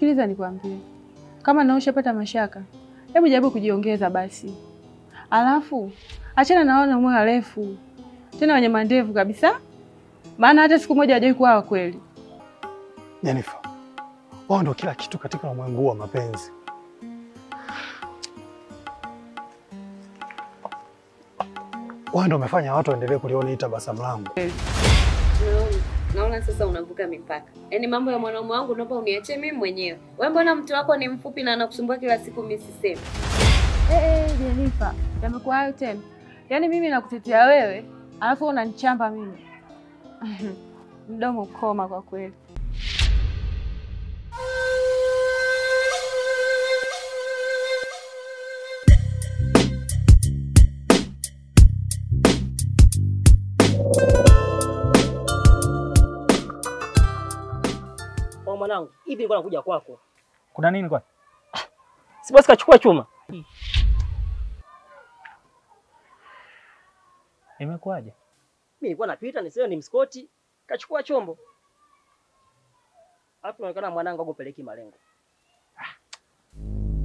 Sikiliza nikwambie, kama na ushapata mashaka, hebu jaribu kujiongeza basi, alafu achana na wana mwe refu tena wenye mandevu kabisa, maana hata siku moja hajawahi kuwa wa kweli. Jennifer, wao ndio kila kitu katika ulimwengu wa mapenzi. Wao ndio wamefanya watu waendelee kuliona hii tabasamu langu. Naona, naona sasa unavuka mipaka. Yaani mambo ya mwanaume wangu naomba uniache mimi mwenyewe. Wewe mbona mtu wako ni mfupi na anakusumbua kila siku mimi sisemi? Eh, hey, hey, Jenifa, yamekuwa hayo tena. Yaani mimi nakutetea wewe, alafu unanichamba mimi. Mdomo koma kwa kweli. Mwanangu, hivi nilikuwa nakuja kwako. Kuna nini kwani? Si basi kachukua chuma. Imekuwaje? Mimi nilikuwa napita nisio ni mskoti, kachukua chombo. Hapo naonekana mwanangu akupeleki malengo.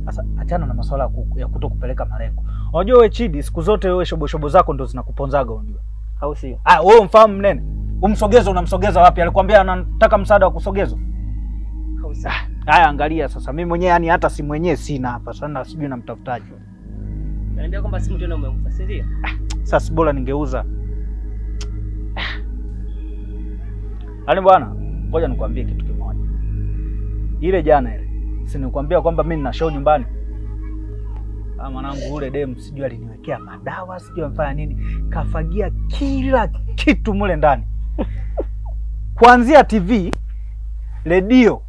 Sasa achana na masuala ya kuto kupeleka malengo. Unajua wewe Chidi, siku zote wewe shobo shobo zako ndo zinakuponzaga unajua. Au sio? Ah, wewe umfahamu mnene? Umsogeza unamsogeza wapi? Alikwambia anataka msaada wa kusogezwa? Sio? Haya, angalia sasa, mimi mwenyewe yani hata simu mwenyewe sina hapa. sana, sijui namtafutaje. Naambia kwamba simu tena umeuza, si ndio? Sasa bora ningeuza. Yaani bwana, ngoja nikwambie kitu kimoja. Ile jana ile, si nikwambia kwamba mimi nina show nyumbani. Ah, mwanangu ule dem sijui aliniwekea madawa, sijui amfanya nini, kafagia kila kitu mule ndani. Kuanzia TV, redio,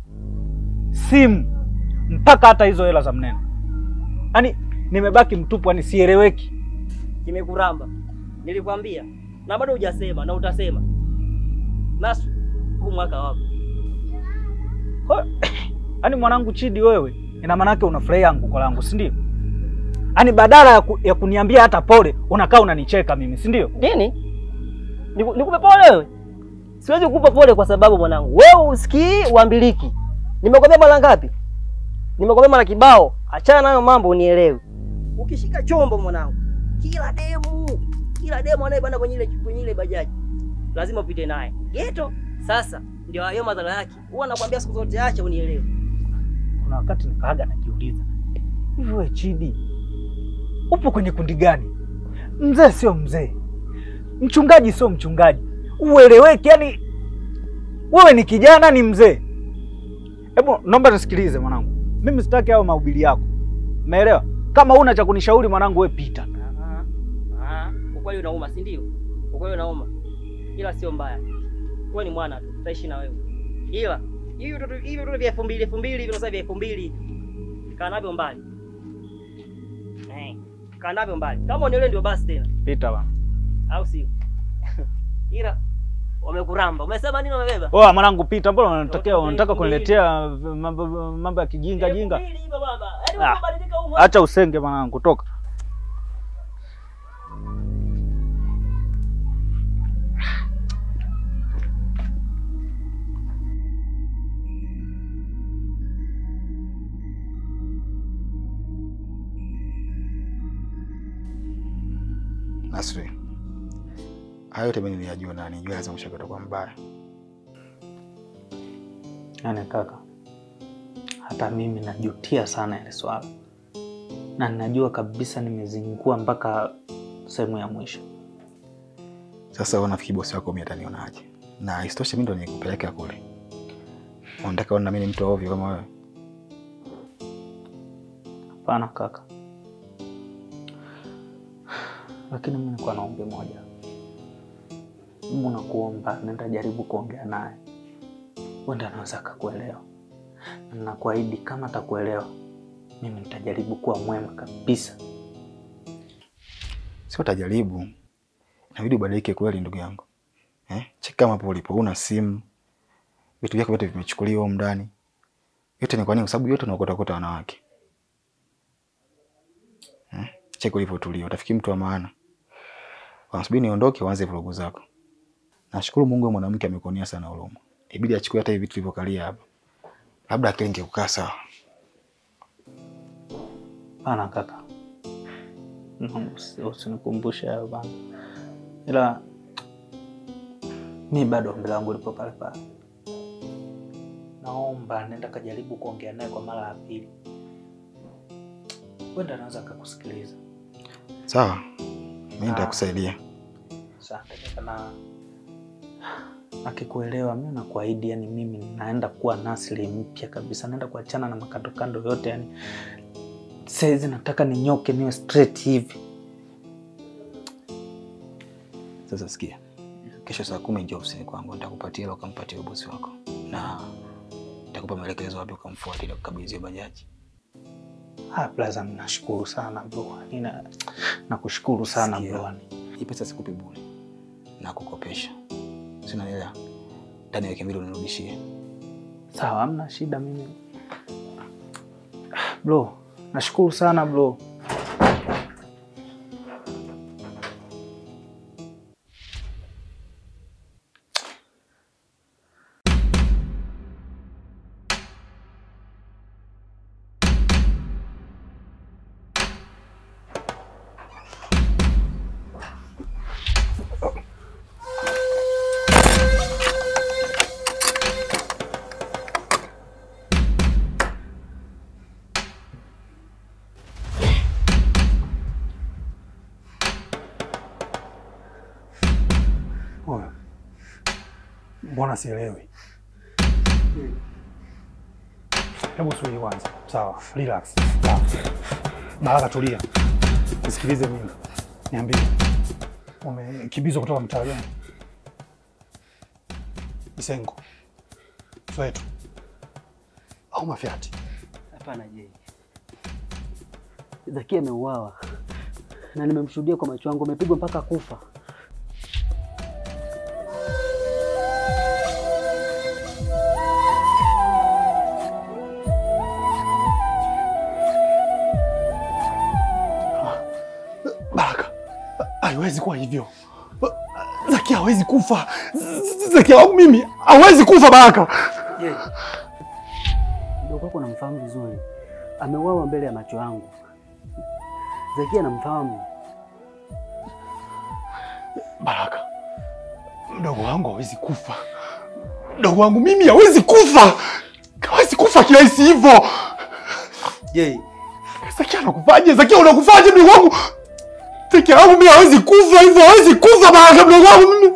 simu mpaka hata hizo hela za mnene. Yaani nimebaki mtupu, yani sieleweki. Nimekuramba, Nilikwambia. Na bado hujasema na utasema. Nasu, huu mwaka wako. Yaani mwanangu Chidi, wewe ina maana yake unafurahia anguko langu, si ndio? Yaani badala ya, ku, ya kuniambia hata pole, unakaa unanicheka mimi, si ndio? Nini? Nikupe pole wewe? Siwezi kukupa pole kwa sababu mwanangu, wewe usikii uambiliki. Nimekwambia mara ngapi? Nimekwambia mara kibao, achana nayo mambo unielewe. Ukishika chombo mwanangu, kila demu, kila demu anayepanda kwenye ile kwenye ile bajaji lazima upite naye. Geto sasa ndio hayo madhara yake. Huwa nakwambia siku zote acha unielewe. Kuna wakati nikaaga najiuliza, hivi wewe Chidi upo kwenye kundi gani? Mzee sio mzee, mchungaji sio mchungaji, ueleweki. Yani wewe ni kijana, ni mzee. Hebu naomba nisikilize mwanangu, mimi sitaki hayo mahubiri yako, umeelewa? Kama una cha kunishauri mwanangu, we pita. Ah, ah, ukweli unauma, si ndio? Ukweli unauma, ila sio mbaya. Wewe ni mwana tu, tutaishi na wewe. Ila hivi vitoto hivi vitoto vya elfu mbili elfu mbili hivi sasa vya elfu mbili kaa navyo mbali, eh, kaa navyo mbali. Kama unielewe ndio basi tena, Pita bana. au sio? Ila wamekuramba. Umesema nini? Wamebeba Oa mwanangu, pita. Mbona unataka unataka kuniletea mambo ya kijinga jinga? Yaani Ah. Acha usenge mwanangu, toka. Hayo yote mimi niliyajua na nijua lazima mshaka utakuwa mbaya. Yaani kaka, hata mimi najutia sana ile swala, na ninajua kabisa nimezingua mpaka sehemu ya mwisho. Sasa wewe unafikiri bosi wako mimi atanionaje? Na isitoshe mimi ndo nikupeleka kule. Unataka uone mimi ni mtu ovyo kama wewe? Hapana kaka, lakini mimi nilikuwa na ombi moja. Mungu nakuomba, nenda jaribu kuongea naye, wenda anaweza akakuelewa, na nakuahidi kama atakuelewa, mimi nitajaribu kuwa mwema kabisa. Sio utajaribu. Inabidi ubadilike kweli ndugu yangu. Eh? Cheki kama hapo ulipo una simu. Vitu vyako vyote vimechukuliwa huko ndani. Yote ni kwa nini? Kwa sababu yote unakotakota wanawake. Eh? Cheki ulivyotulia, utafikiri mtu wa maana. Wanasubiri niondoke waanze vurugu zako. Nashukuru Mungu mwanamke amekuonea sana huruma. Ibidi achukue hata hivi vitu vilivyokalia hapa. labda akili ingekukaa sawa. Bana kaka, usinikumbushe hayo bana, ila mi bado ombi langu lipo pale pale. Naomba nenda kajaribu kuongea naye kwa mara ya pili, wenda anaweza akakusikiliza. Sawa, mimi nitakusaidia. Asante kaka, na akikuelewa, mi nakuahidi, yani mimi naenda kuwa nasli mpya kabisa, naenda kuachana na makandokando yote, yani saizi nataka ninyoke, niwe straight hivi. Sasa sikia, kesho saa kumi njoo ofisini kwangu, nitakupatia hilo, ukampatia bosi wako, na nitakupa maelekezo wapi ukamfuata ili kukabidhi bajaji. Ah, Plaza, nashukuru sana bro, nina nakushukuru sana bro. Hii pesa sikupi bure, na kukopesha, sina hela ndani ya wiki mbili unirudishie. Sawa, hamna shida mimi. Bro, nashukuru sana bro. Mbona sielewi? Hebu subiri kwanza, sawa? Relax, sawa. Baraka, tulia, nisikilize mimi, niambie, umekimbizwa kutoka mtaa gani? Isengo, Soweto au Mafyati? Hapana Jei, Zakia ameuawa na nimemshuhudia kwa macho yangu, amepigwa mpaka kufa. Haiwezi kuwa hivyo. Zakia hawezi kufa. Zaki Zakia wangu mimi hawezi kufa. Baraka, Jei, mdogo wako namfahamu vizuri, ameuawa mbele ya macho yangu. Zakia namfahamu. Baraka, mdogo wangu hawezi kufa. Mdogo wangu mimi hawezi kufa, hawezi kufa kirahisi hivyo. Jei, Zakia anakufaje? Zakia unakufaje mdogo wangu? Zakia yangu mimi hawezi kufa hivyo, hawezi kufa Baraka, mdogo wangu mimi.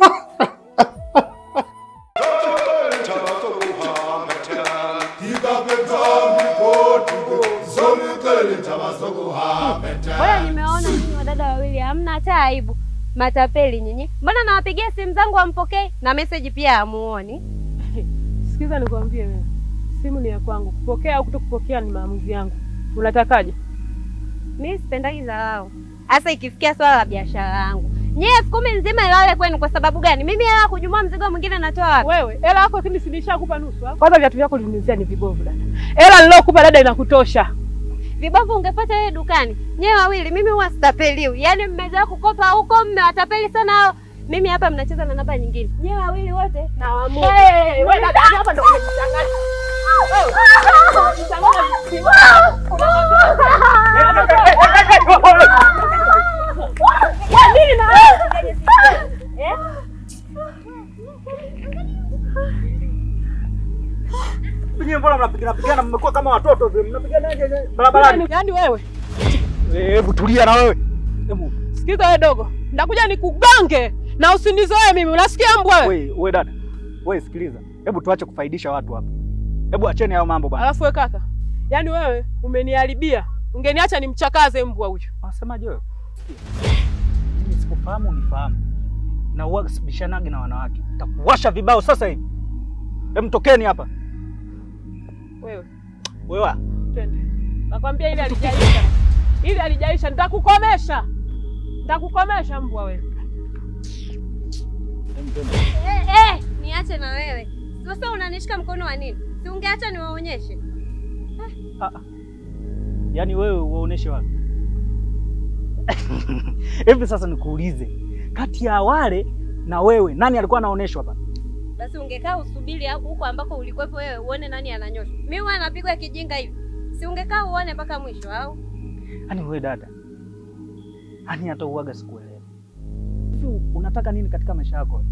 Bora nimeona nyinyi wadada wawili hamna hata aibu. Matapeli nyinyi. Mbona nawapigia simu zangu hampokei na message pia hamuoni? Sikiza nikwambie wewe, simu ni ya kwangu, kupokea au kutokupokea ni maamuzi yangu. Unatakaje? Mimi sipendagi dharau. Hasa ikifikia swala la biashara yangu. Nyie elfu kumi nzima ilale kwenu kwa sababu gani? Mimi hela kujumua mzigo mwingine natoa wapi? Wewe hela yako lakini sinishakupa nusu. hapo. Kwanza viatu vyako uliniuzia ni vibovu dada. Hela nilokupa dada inakutosha. Vibovu ungepata wewe dukani. Nyie wawili mimi huwa sitapeliwi. Yaani mmezoea kukopa huko mmewatapeli sana hao. Mimi hapa mnacheza na namba nyingine. Nyie wawili wote nawaamua. Hey, wewe dada hapa ndo umechanganya. Wewe, barabarani? Yaani wewe, Hebu tulia na wewe. Hebu sikiza wewe dogo. Ndakuja nikugange na usinizoe mimi. Unasikia mbwa wewe? wewe, wewe dada. Wewe sikiliza. Hebu tuache kufaidisha watu hapa. Hebu acheni hayo mambo bana. Alafu wewe kaka, yaani wewe umeniharibia. Ungeniacha nimchakaze mbwa huyo. Unasemaje wewe? Mimi sikufahamu nifahamu. Na uwaga sibishanagi na wanawake. Takuwasha vibao sasa hivi. Hebu tokeni hapa. Wewe, Wewe. twende. Nakwambia ile alijaisha. Ile alijaisha, nitakukomesha. Nitakukomesha mbwa wewe. Eh, eh, niache na wewe. Sasa unanishika mkono wa nini? Si ungeacha niwaonyeshe. Ah, ah. Yaani wewe uwaoneshe wapi? Hivi sasa nikuulize, kati ya wale na wewe nani alikuwa anaonyeshwa hapa? Basi ungekaa usubiri huko ambako ulikuwepo wewe uone nani ananyosha. Mimi huwa napigwa kijinga hivi. Si ungekaa uone mpaka mwisho au? Yaani wewe dada, yaani hata uwaga sikuelewa. Unataka nini katika maisha yako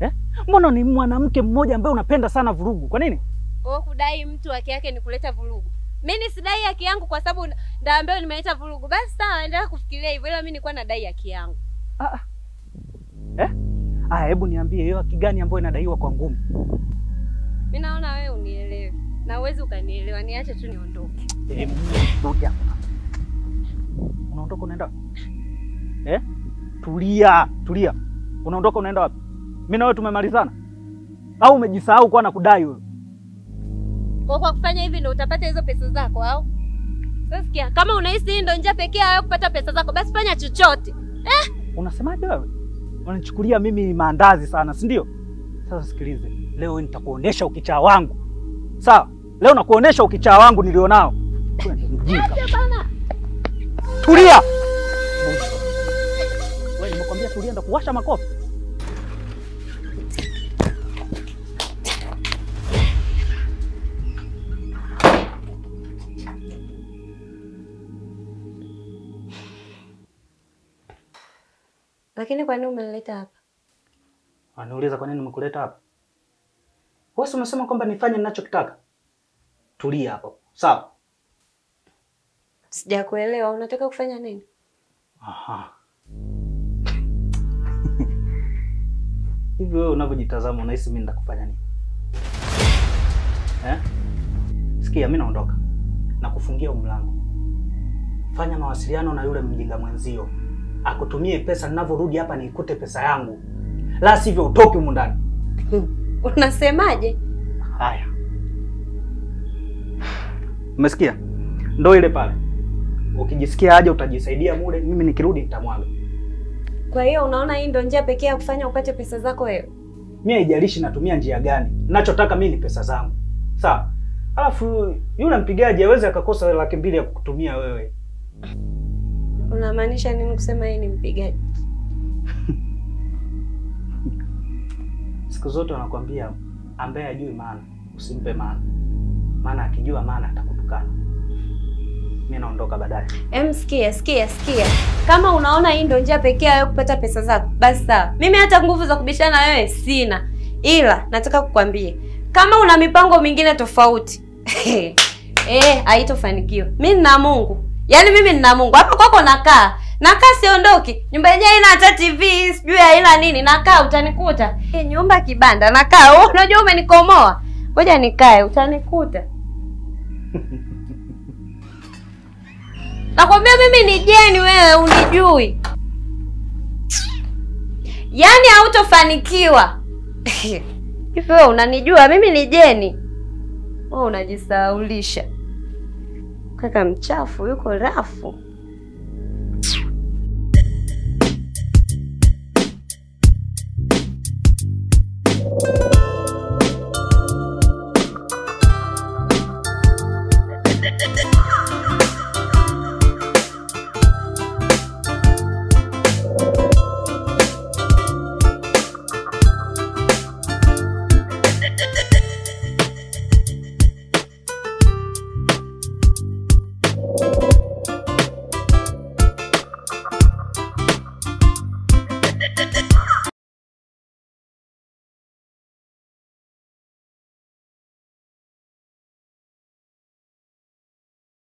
eh? Mbona ni mwanamke mmoja ambaye unapenda sana vurugu? Kwa nini? Wewe kudai mtu haki yake ni kuleta vurugu. Mimi sidai haki yangu kwa sababu ndio ambayo nimeleta vurugu. Basi sawa, endelea kufikiria hivyo, ila mimi nilikuwa nadai haki yangu. Ah, ah. Eh? Ah, hebu niambie hiyo haki gani ambayo inadaiwa kwa ngumu? Mimi naona wewe unielewe na uwezi ukanielewa, niache tu niondoke. Eh, rudi hapa. Unaondoka unaenda? Eh? Tulia, tulia. Unaondoka unaenda wapi? Mimi na wewe tumemalizana? Au umejisahau kuwa nakudai wewe? Kwa kwa kufanya hivi ndio utapata hizo pesa zako au? Sasa kama unahisi hii ndio njia pekee ya kupata pesa zako, basi fanya chochote. eh? Unasemaje wewe? Unanichukulia mimi maandazi sana, si ndio? Sasa sikilize, leo nitakuonesha ukichaa wangu. Sawa? Leo nakuonesha ukichaa wangu nilionao. Tulia. Wewe nimekwambia tulia, ndo kuwasha makofi. lakini kwa nini umenileta hapa? Anauliza kwa nini umekuleta hapa? Wewe umesema kwamba nifanye ninachokitaka? Tulia hapo. Sawa? Sijakuelewa, unataka kufanya nini? Aha. Hivi wewe unavyojitazama unahisi mimi nitakufanya nini? Eh? Sikia, mimi naondoka. Nakufungia huu mlango. Fanya mawasiliano na yule mjinga mwenzio. Akutumie pesa ninavyorudi hapa niikute pesa yangu. La sivyo utoki humu ndani. Unasemaje? Haya. Umesikia? Ndo ile pale. Ukijisikia aje utajisaidia mule, mimi nikirudi nitamwaga. Kwa hiyo unaona hii ndio njia pekee ya kufanya upate pesa zako wewe? Mimi haijalishi natumia njia gani. Ninachotaka mimi ni pesa zangu. Sawa? Alafu yule mpigaji aweze akakosa laki mbili ya kukutumia wewe. Unamaanisha nini kusema yeye ni mpigaji? Siku zote wanakwambia ambaye ajui maana usimpe maana, maana akijua maana atakutukana. Mimi naondoka baadaye. Em, sikia sikia sikia, kama unaona hii ndio njia pekee ya wewe kupata pesa zako, basi sawa. Mimi hata nguvu za kubishana na wewe sina, ila nataka kukwambia kama una mipango mingine tofauti eh, haitofanikiwa. Mimi nina Mungu, yaani mimi nina Mungu. Hapa kwako nakaa nakaa, siondoki. Nyumba yenyewe haina hata TV, sijui haina nini, nakaa utanikuta. Hii nyumba kibanda nakaa. Wewe unajua umenikomoa, ngoja nikae, utanikuta. Nakwambia mimi ni jeni, wewe unijui, yaani hautofanikiwa. Hivi wewe unanijua mimi ni jeni? Wewe unajisahaulisha. Kaka mchafu yuko rafu.